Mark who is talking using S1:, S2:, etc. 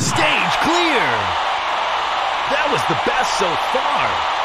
S1: Stage clear. That was the best so far.